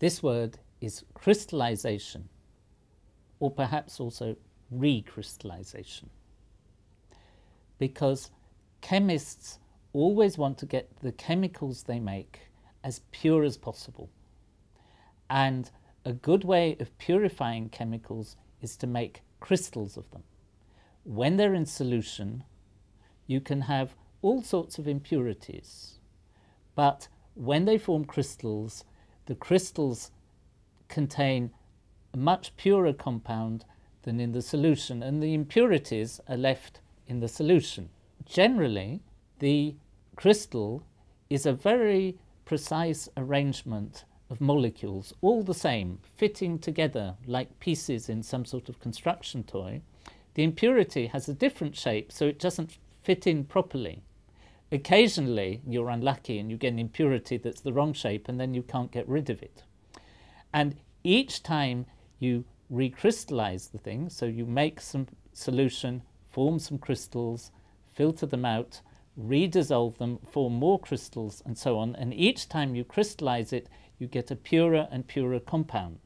This word is crystallization, or perhaps also recrystallization. Because chemists always want to get the chemicals they make as pure as possible. And a good way of purifying chemicals is to make crystals of them. When they're in solution, you can have all sorts of impurities, but when they form crystals, the crystals contain a much purer compound than in the solution, and the impurities are left in the solution. Generally, the crystal is a very precise arrangement of molecules, all the same, fitting together like pieces in some sort of construction toy. The impurity has a different shape, so it doesn't fit in properly. Occasionally, you're unlucky and you get an impurity that's the wrong shape, and then you can't get rid of it. And each time you recrystallize the thing, so you make some solution, form some crystals, filter them out, redissolve them, form more crystals, and so on. And each time you crystallize it, you get a purer and purer compound.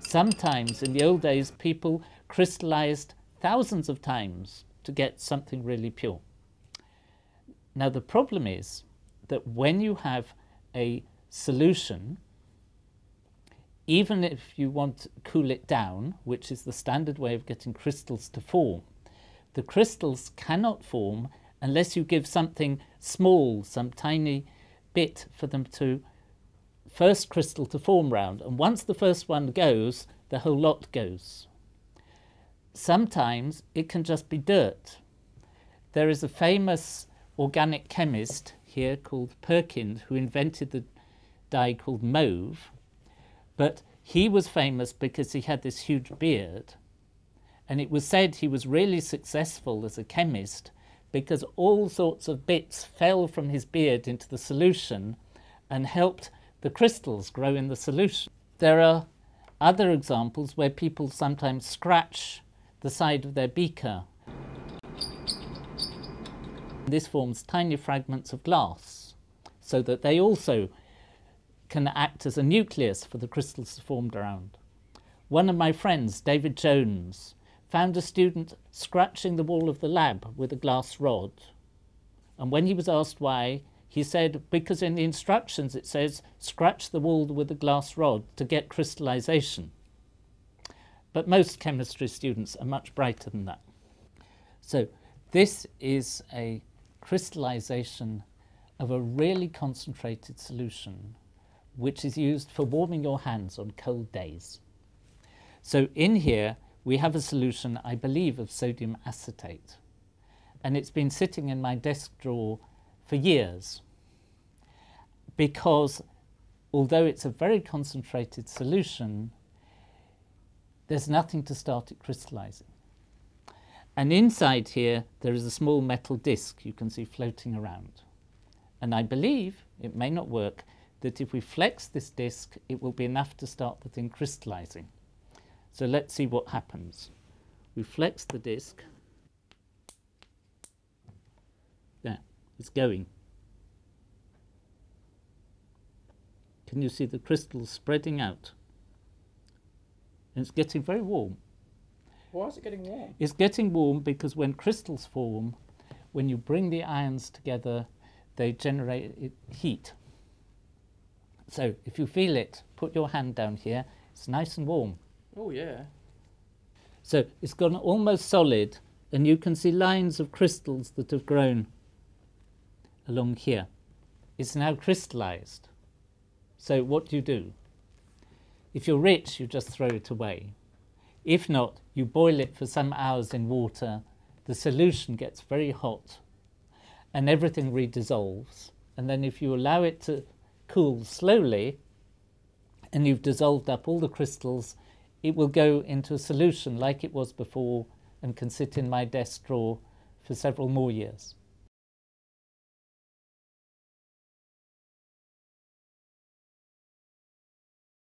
Sometimes in the old days, people crystallized thousands of times to get something really pure. Now, the problem is that when you have a solution, even if you want to cool it down, which is the standard way of getting crystals to form, the crystals cannot form unless you give something small, some tiny bit for them to first crystal to form round. And once the first one goes, the whole lot goes. Sometimes it can just be dirt. There is a famous organic chemist here called Perkin who invented the dye called mauve, but he was famous because he had this huge beard. And it was said he was really successful as a chemist because all sorts of bits fell from his beard into the solution and helped the crystals grow in the solution. There are other examples where people sometimes scratch the side of their beaker. This forms tiny fragments of glass so that they also can act as a nucleus for the crystals formed around. One of my friends, David Jones, found a student scratching the wall of the lab with a glass rod. And when he was asked why, he said, because in the instructions it says, scratch the wall with a glass rod to get crystallization. But most chemistry students are much brighter than that. So this is a crystallization of a really concentrated solution which is used for warming your hands on cold days. So in here we have a solution, I believe, of sodium acetate. And it's been sitting in my desk drawer for years because although it's a very concentrated solution, there's nothing to start it crystallizing. And inside here, there is a small metal disc you can see floating around. And I believe, it may not work, that if we flex this disc, it will be enough to start the thing crystallizing. So let's see what happens. We flex the disc. There, it's going. Can you see the crystals spreading out? And it's getting very warm. Why is it getting warm? It's getting warm because when crystals form, when you bring the ions together, they generate heat. So if you feel it, put your hand down here. It's nice and warm. Oh, yeah. So it's gone almost solid, and you can see lines of crystals that have grown along here. It's now crystallized. So what do you do? If you're rich, you just throw it away. If not, you boil it for some hours in water. The solution gets very hot and everything redissolves. And then if you allow it to cool slowly and you've dissolved up all the crystals, it will go into a solution like it was before and can sit in my desk drawer for several more years.